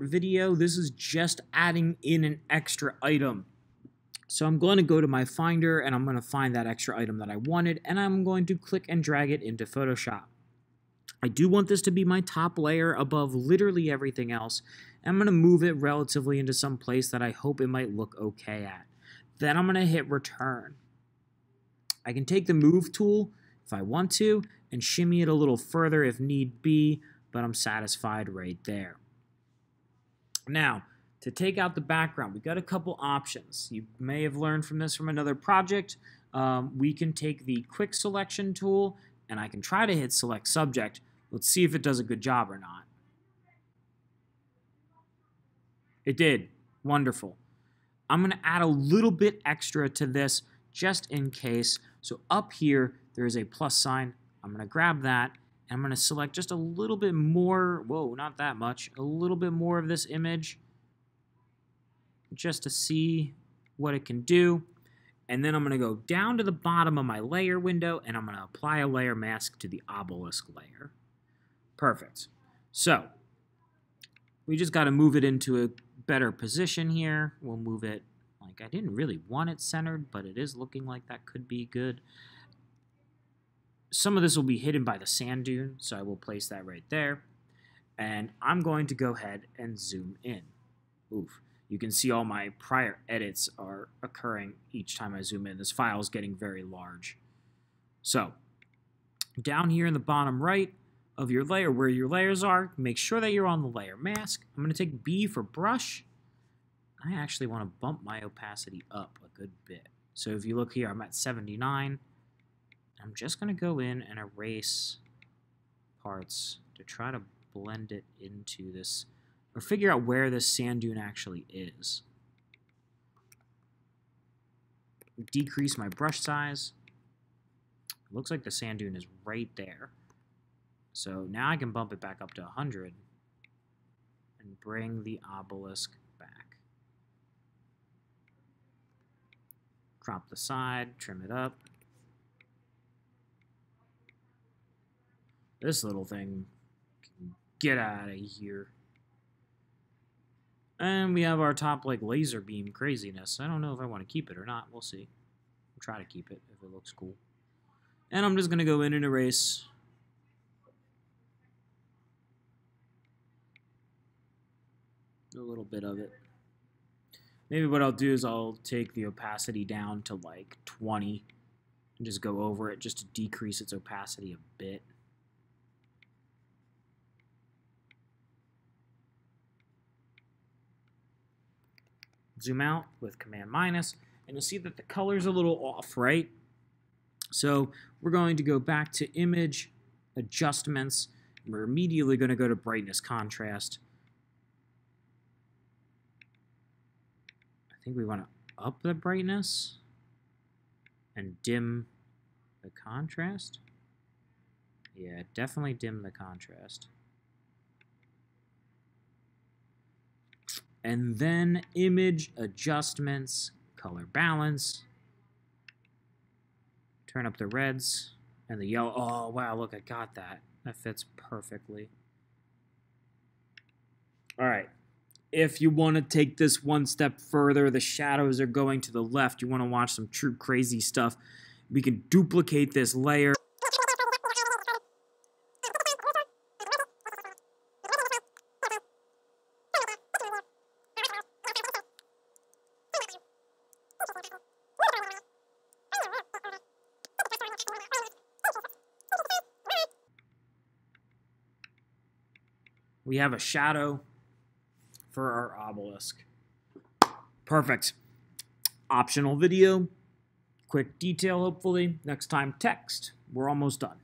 video. This is just adding in an extra item. So I'm going to go to my Finder and I'm going to find that extra item that I wanted and I'm going to click and drag it into Photoshop. I do want this to be my top layer above literally everything else. I'm going to move it relatively into some place that I hope it might look okay at. Then I'm going to hit return. I can take the move tool if I want to and shimmy it a little further if need be, but I'm satisfied right there. Now, to take out the background, we've got a couple options. You may have learned from this from another project. Um, we can take the quick selection tool and I can try to hit select subject. Let's see if it does a good job or not. It did. Wonderful. I'm going to add a little bit extra to this just in case. So up here, there is a plus sign. I'm going to grab that, I'm going to select just a little bit more. Whoa, not that much. A little bit more of this image just to see what it can do. And then I'm going to go down to the bottom of my layer window, and I'm going to apply a layer mask to the obelisk layer. Perfect. So, we just got to move it into a better position here. We'll move it like I didn't really want it centered, but it is looking like that could be good. Some of this will be hidden by the sand dune, so I will place that right there. And I'm going to go ahead and zoom in. Oof. You can see all my prior edits are occurring each time I zoom in. This file is getting very large. So, down here in the bottom right of your layer, where your layers are, make sure that you're on the layer mask. I'm going to take B for brush. I actually want to bump my opacity up a good bit. So if you look here, I'm at 79. I'm just going to go in and erase parts to try to blend it into this, or figure out where this sand dune actually is. Decrease my brush size. It looks like the sand dune is right there. So now I can bump it back up to 100 and bring the obelisk back. Crop the side, trim it up. This little thing get out of here. And we have our top like laser beam craziness. I don't know if I want to keep it or not. We'll see. We'll try to keep it if it looks cool. And I'm just going to go in and erase a little bit of it. Maybe what I'll do is I'll take the opacity down to like 20 and just go over it just to decrease its opacity a bit. Zoom out with command minus, and you'll see that the color's a little off, right? So we're going to go back to image, adjustments, we're immediately going to go to brightness contrast. I think we want to up the brightness and dim the contrast. Yeah, definitely dim the contrast. And then image adjustments, color balance, turn up the reds and the yellow. Oh, wow, look, I got that. That fits perfectly. All right. If you want to take this one step further, the shadows are going to the left. You want to watch some true crazy stuff. We can duplicate this layer. We have a shadow for our obelisk. Perfect. Optional video, quick detail hopefully. Next time text. We're almost done.